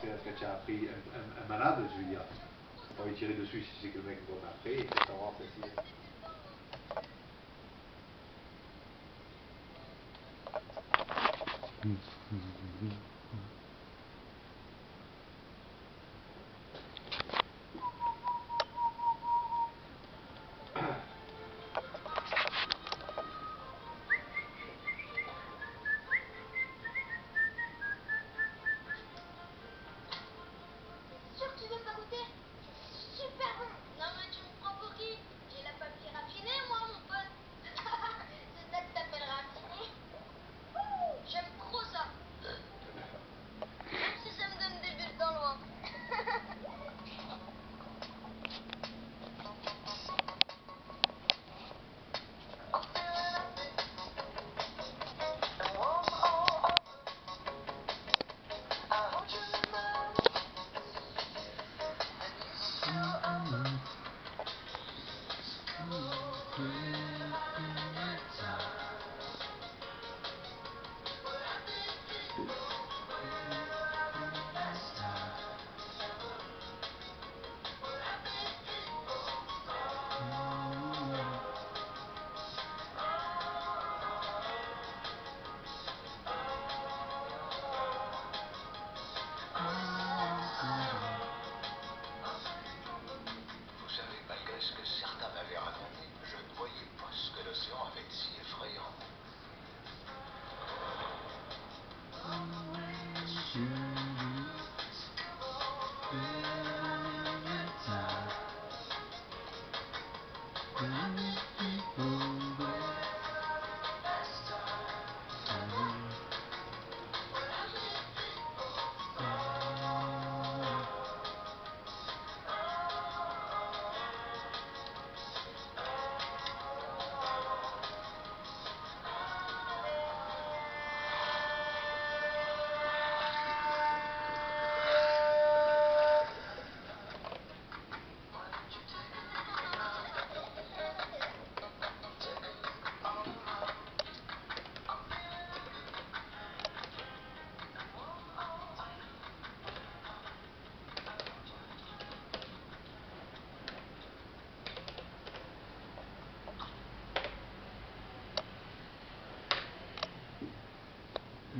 c'est est-ce que tu as pris un, malade, je veux dire. Lui tirer dessus si c'est que le mec va après.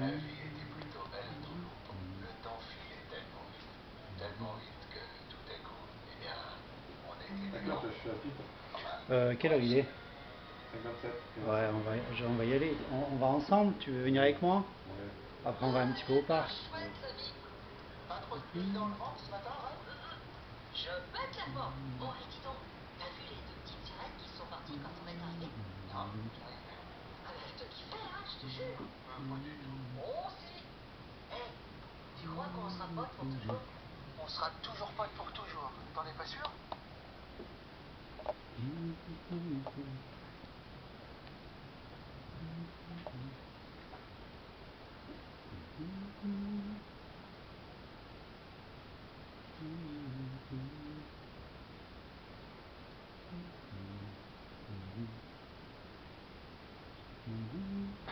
La vie était plutôt belle tout longtemps. Le temps filait tellement vite, tellement vite que tout à coup, eh bien, on était D'accord, d'accord. je suis à titre. Euh, quelle heure il est? 57. Ouais, on va, je- on va y aller. On, on va ensemble Tu veux venir avec moi? Ouais. Après, on va un petit peu au parc. Chouette sa vie Pas trop de pluie dans le vent ce matin, hein Je pète la forme Bon et dis donc, t'as vu les deux petites sirènes qui sont parties quand on est arrivé? Non, On sera toujours potes pour toujours? T'en es pas sûr?